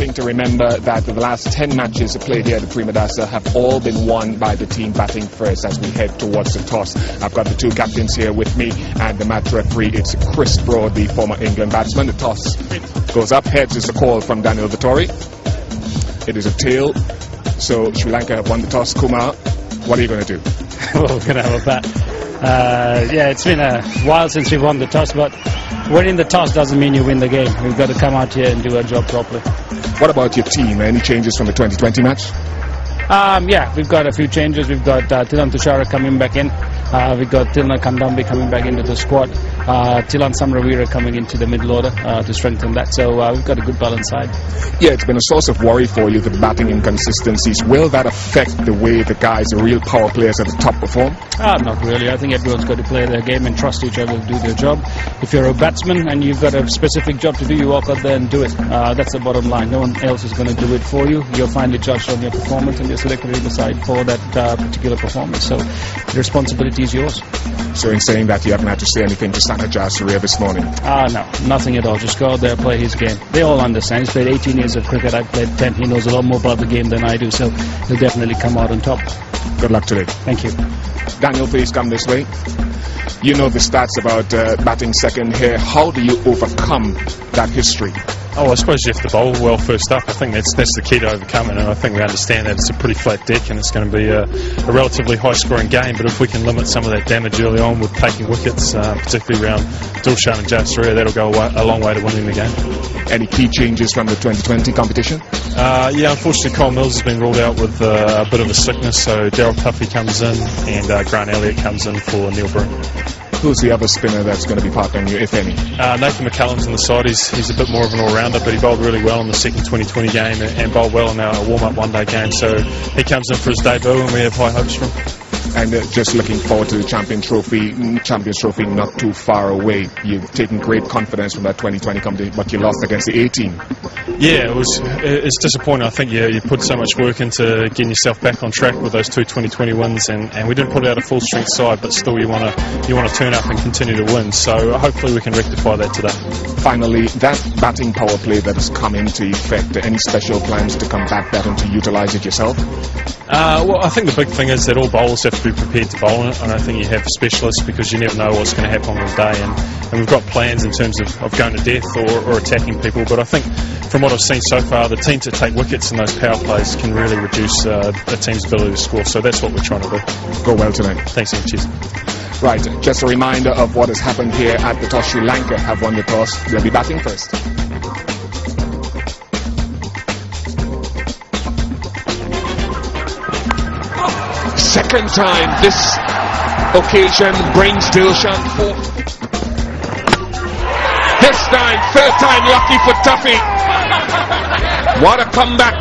thing to remember that the last 10 matches played here at the Prima Premadasa have all been won by the team batting first as we head towards the toss. I've got the two captains here with me and the match referee. It's Chris Broad, the former England batsman. The toss goes up. Heads is a call from Daniel Vettori. It is a tail. So Sri Lanka have won the toss. Kumar, what are you going to do? well, we're going to have a bat. Uh, yeah, it's been a while since we won the toss, but winning the toss doesn't mean you win the game. We've got to come out here and do our job properly. What about your team? Any changes from the 2020 match? Um, yeah, we've got a few changes. We've got uh, Thilan Thushara coming back in. Uh, we've got Thilina Kandamby coming back into the squad. Uh, Thilan Samaraweera coming into the middle order uh, to strengthen that. So uh, we've got a good balanced side. Yeah, it's been a source of worry for you, the batting inconsistencies. Will that affect the way the guys, the real power players at the top perform? Uh, not really. I think everyone's got to play their game and trust each other to do their job. If you're a batsman and you've got a specific job to do, you walk out there and do it. Uh, that's the bottom line. No one else is going to do it for you. You're finally judged on your performance and you're selected in the side for that uh, particular performance. So the responsibility is yours. So in saying that, you haven't had to say anything to Sanath Jayasuriya this morning? Ah, no, nothing at all. Just go out there, play his game. They all understand. He's played 18 years of cricket. I've played 10. He knows a lot more about the game than I do, so he'll definitely come out on top. Good luck today. Thank you. Daniel, please come this way. You know the stats about uh, batting second here. How do you overcome that history? Oh, I suppose you have to bowl well first up. I think that's that's the key to overcoming. And I think we understand that it's a pretty flat deck and it's going to be a, a relatively high-scoring game. But if we can limit some of that damage early on with taking wickets, uh, particularly around Dilshan and Jayasuriya, that'll go a, a, long way to winning the game. Any key changes from the 2020 competition? Uh, yeah, unfortunately, Kyle Mills has been ruled out with uh, a bit of a sickness, so Daryl Tuffy comes in and uh, Grant Elliott comes in for Neil. Who's the other spinner that's going to be partnering you, if any? Uh, Nathan McCullum's on the side. He's, he's a bit more of an all-rounder, but he bowled really well in the second 2020 game and, and bowled well in our warm-up one-day game. So he comes in for his debut, and we have high hopes for him and uh, just looking forward to the champion trophy mm, champions trophy not too far away. You've taken great confidence from that 2020 competition but you lost against the 18 yeah it was uh, it's disappointing. I think yeah you put so much work into getting yourself back on track with those two 2020 wins and, and we didn't put out a full strength side but still you want to you want to turn up and continue to win. So uh, hopefully we can rectify that today. Finally that batting power play that has come into effect any special plans to come back that and to utilize it yourself uh, well I think the big thing is that all bowlers have to be prepared to bowl it. I don't think you have specialists because you never know what's going to happen on the day. And, and we've got plans in terms of, of going to death or, or attacking people. But I think from what I've seen so far, the teams that take wickets in those power plays can really reduce uh, a team's ability to score. So that's what we're trying to do. Go well tonight. Thanks, Ian. Cheers. Right, just a reminder of what has happened here at the toss. Sri Lanka have won the toss. They'll be batting first. Second time this occasion brings Dilshan forth. This time, third time lucky for Tuffy. What a comeback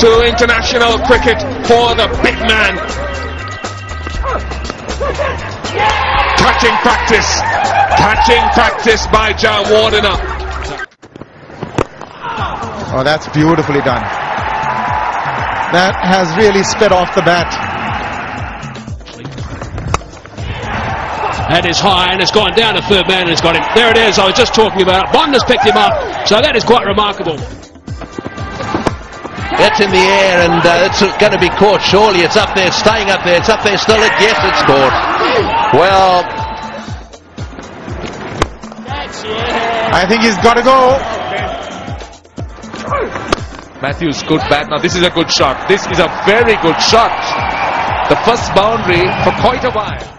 to international cricket for the big man. Catching practice. Catching practice by Jayawardene. Oh, that's beautifully done. That has really sped off the bat. That is high and it's gone down to third man and it's got him. There it is. I was just talking about it. Bond has picked him up. So that is quite remarkable. That's in the air and uh, it's going to be caught surely. It's up there, staying up there. It's up there still. Yes, it's caught. Well, I think he's got to go. Mathews, good bat. Now this is a good shot. This is a very good shot. The first boundary for quite a while.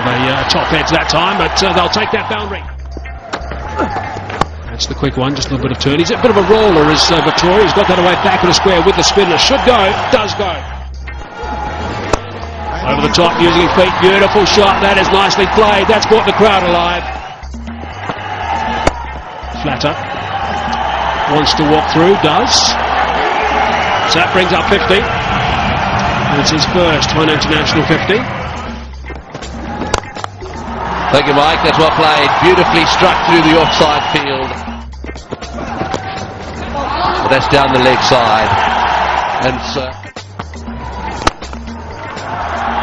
Of a uh, top edge that time, but uh, they'll take that boundary. That's the quick one, just a little bit of turn. He's a bit of a roller, is uh, Vettori. He's got that away back in a square with the spinner. Should go, does go. Over the top, using his feet. Beautiful shot. That is nicely played. That's brought the crowd alive. Flatter. Wants to walk through, does. So that brings up 50. It's his first one international 50. Thank you, Mike. That's well played. Beautifully struck through the offside field. But that's down the leg side. And uh,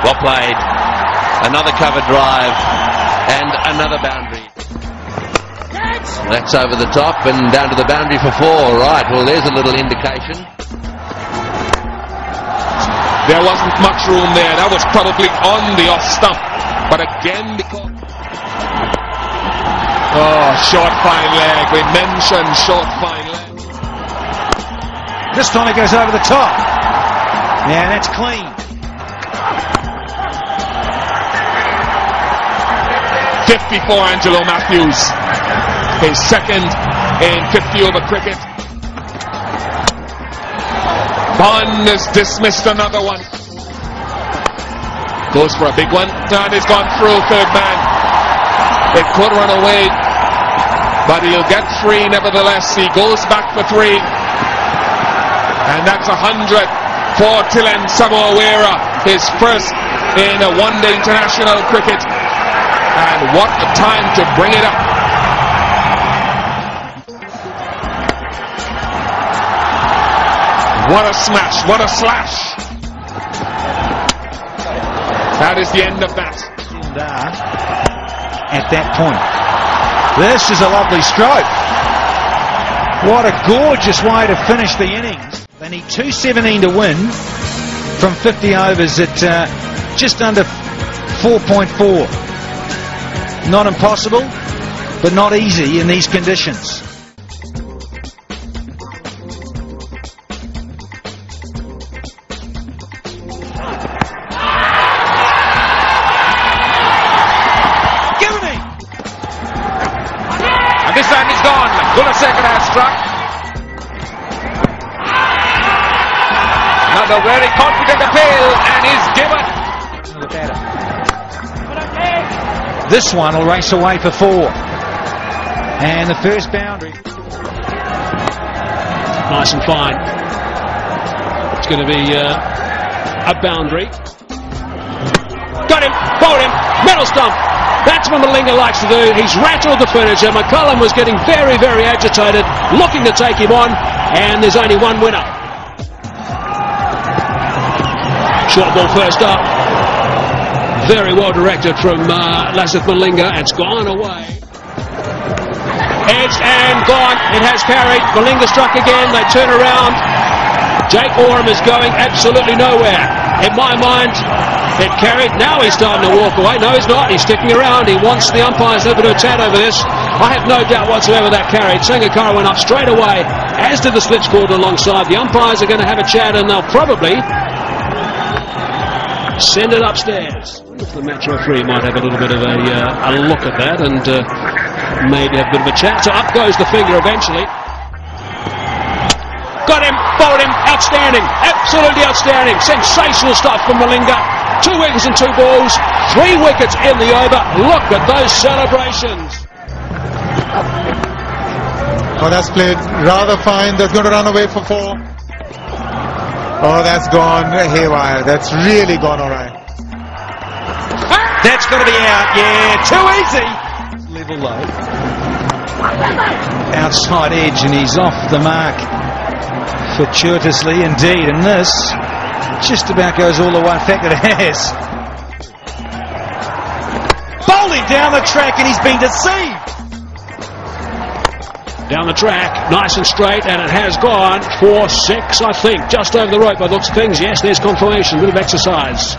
well played. Another cover drive and another boundary. That's over the top and down to the boundary for four. Right, well, there's a little indication. There wasn't much room there. That was probably on the off stump. But again, because. Oh, short fine leg. We mentioned short fine leg. This time it goes over the top. Yeah, that's clean. 54 Angelo Mathews. His second in 50 over cricket. Bond has dismissed another one. Goes for a big one. And it's gone through third man. It could run away. But he'll get three nevertheless. He goes back for three. And that's a hundred for Thilan Samaraweera. His first in a one-day international cricket. And what a time to bring it up. What a smash, what a slash. That is the end of that. At that point. This is a lovely stroke. What a gorgeous way to finish the innings. They need 217 to win from 50 overs at uh, just under 4.4. Not impossible, but not easy in these conditions. Another very confident appeal and he's given. This one will race away for four. And the first boundary. Nice and fine. It's going to be uh, a boundary. Got him, bowled him, metal stump. That's what Malinga likes to do. He's rattled the furniture. McCullum was getting very, very agitated, looking to take him on, and there's only one winner. Short ball first up. Very well directed from uh, Lasith Malinga. It's gone away. Edged and gone. It has carried. Malinga struck again. They turn around. Jake Oram is going absolutely nowhere. In my mind, it carried. Now he's starting to walk away. No, he's not. He's sticking around. He wants the umpires to a chat over this. I have no doubt whatsoever that carried. Sangakkara went up straight away, as did the called alongside. The umpires are going to have a chat and they'll probably send it upstairs. If the match referee might have a little bit of a, uh, a look at that and uh, maybe have a bit of a chat. So up goes the finger eventually. Got him, bowled him, outstanding, absolutely outstanding, sensational stuff from Malinga. Two wickets and two balls, three wickets in the over. Look at those celebrations. Oh, that's played rather fine. That's going to run away for four. Oh, that's gone haywire. That's really gone all right. That's got to be out. Yeah, too easy. Level low. Outside edge, and he's off the mark fortuitously indeed. And this just about goes all the way. In fact, it has. Bowling down the track, and he's been deceived. Down the track, nice and straight, and it has gone for six, I think. Just over the rope by looks of things. Yes, there's confirmation. a Bit of exercise.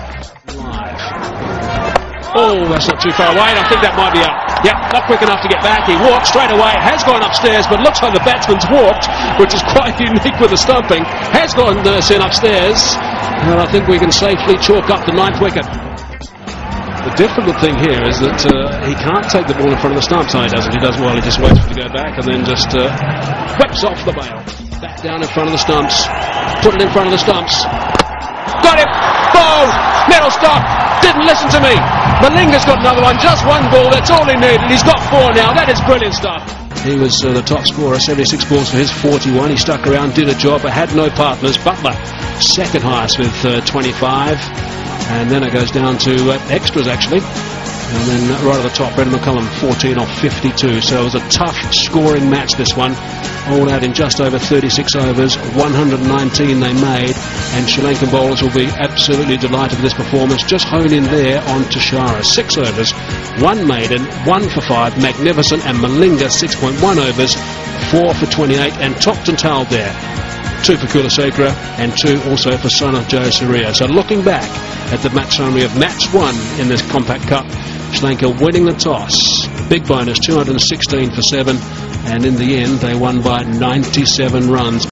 Oh, that's not too far away, and I think that might be up. Yep, not quick enough to get back. He walked straight away, has gone upstairs, but looks like the batsman's walked, which is quite unique with the stumping. Has gone uh, sent upstairs, and I think we can safely chalk up the ninth wicket. The difficult thing here is that uh, he can't take the ball in front of the stumps. No, he doesn't. He doesn't well. He just waits for it to go back and then just uh, whips off the bail. Back down in front of the stumps. Put it in front of the stumps. Got him! Ball! Middle stop! Didn't listen to me! Malinga's got another one. Just one ball. That's all he needed. He's got four now. That is brilliant stuff. He was uh, the top scorer, 76 balls for his 41. He stuck around, did a job, but had no partners. Butler, second highest with uh, 25. And then it goes down to uh, extras, actually. And then right at the top, Brendan McCullum, 14 off 52. So it was a tough scoring match, this one. All out in just over 36 overs, 119 they made. And Sri Lankan bowlers will be absolutely delighted with this performance. Just hone in there on Thushara. Six overs, one maiden, one for five, magnificent. And Malinga, 6.1 overs, four for 28. And Topton Tal there two for Kulasekara and two also for Sanath Jayasuriya. So looking back at the match summary of match one in this Compaq Cup, Lanka winning the toss. Big bonus, 216 for seven, and in the end they won by 97 runs.